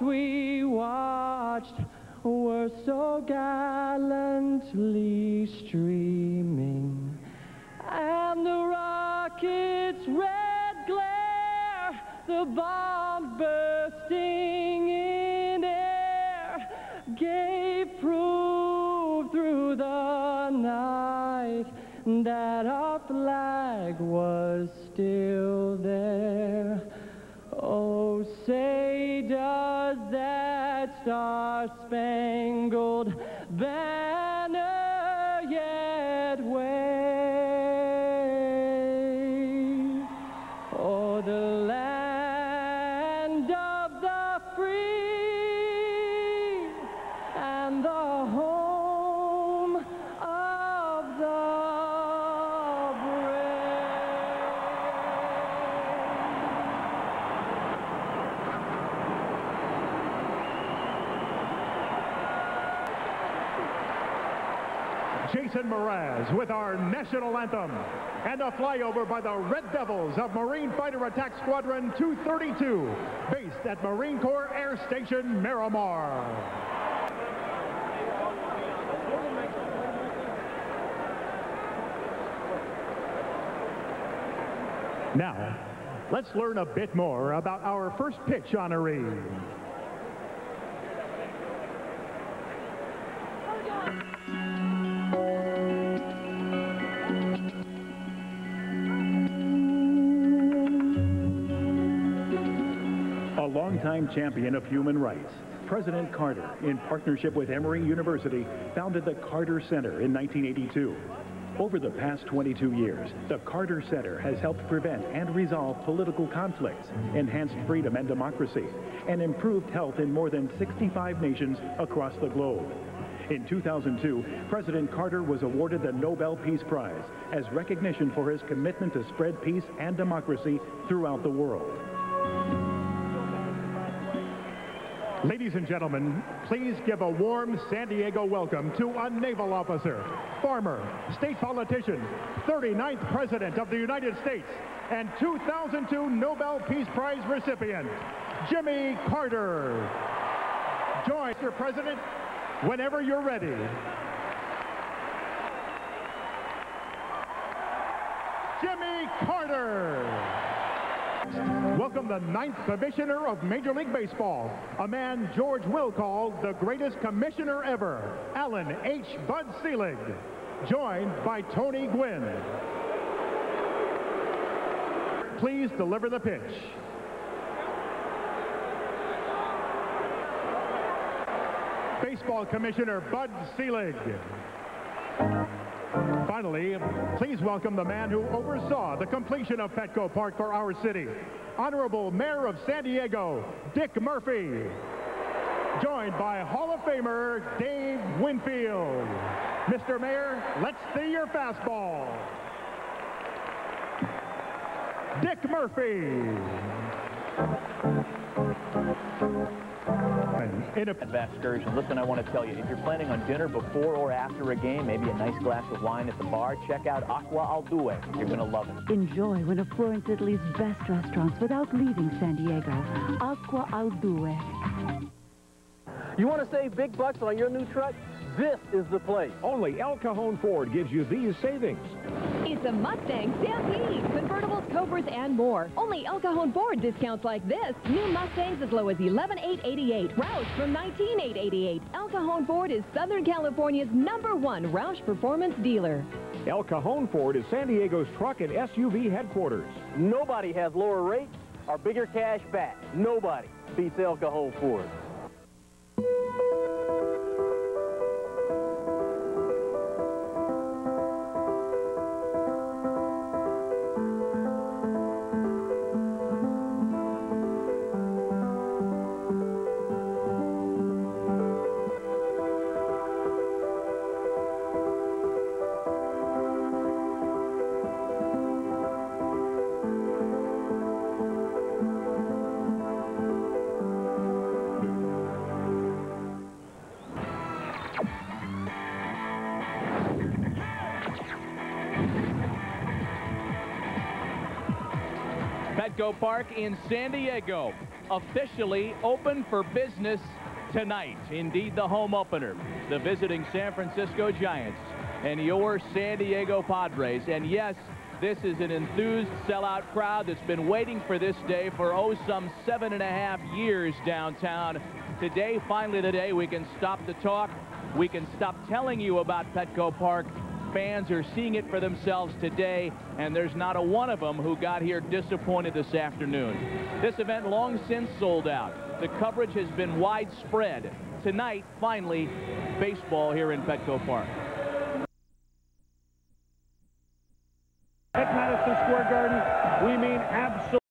we watched were so gallantly streaming, and the rocket's red glare, the bombs bursting in air, gave proof through the night that our flag was still there. Star-spangled banner Jason Mraz with our national anthem and a flyover by the Red Devils of Marine Fighter Attack Squadron 232 based at Marine Corps Air Station Miramar. Now, let's learn a bit more about our first pitch honoree. Longtime champion of human rights, President Carter, in partnership with Emory University, founded the Carter Center in 1982. Over the past 22 years, the Carter Center has helped prevent and resolve political conflicts, enhanced freedom and democracy, and improved health in more than 65 nations across the globe. In 2002, President Carter was awarded the Nobel Peace Prize as recognition for his commitment to spread peace and democracy throughout the world. Ladies and gentlemen, please give a warm San Diego welcome to a naval officer, farmer, state politician, 39th President of the United States, and 2002 Nobel Peace Prize recipient, Jimmy Carter. Join, Mr. President, whenever you're ready. Jimmy Carter. Welcome the ninth commissioner of Major League Baseball, a man George Will call the greatest commissioner ever, Alan H. Bud Selig, joined by Tony Gwynn. Please deliver the pitch. Baseball Commissioner Bud Selig. Finally, please welcome the man who oversaw the completion of Petco Park for our city, Honorable Mayor of San Diego, Dick Murphy, joined by Hall of Famer Dave Winfield. Mr. Mayor, let's see your fastball. Dick Murphy. In a at excursion. Listen, I want to tell you, if you're planning on dinner before or after a game, maybe a nice glass of wine at the bar, check out Aqua Al Due. You're going to love it. Enjoy one of Florence, Italy's best restaurants without leaving San Diego. Aqua Al Due. You want to save big bucks on your new truck? This is the place. Only El Cajon Ford gives you these savings. It's a Mustang Stampede, convertibles, Cobras, and more. Only El Cajon Ford discounts like this. New Mustangs as low as 11,888. Roush from 19,888. El Cajon Ford is Southern California's number one Roush performance dealer. El Cajon Ford is San Diego's truck and SUV headquarters. Nobody has lower rates or bigger cash back. Nobody beats El Cajon Ford. Petco Park in San Diego, officially open for business tonight. Indeed, the home opener. The visiting San Francisco Giants and your San Diego Padres. And yes, this is an enthused sellout crowd that's been waiting for this day for, oh, some seven and a half years downtown. Today, finally the day we can stop the talk. We can stop telling you about Petco Park. Fans are seeing it for themselves today, and there's not a one of them who got here disappointed this afternoon. This event long since sold out. The coverage has been widespread. Tonight, finally, baseball here in Petco Park. At Madison Square Garden, we mean absolutely.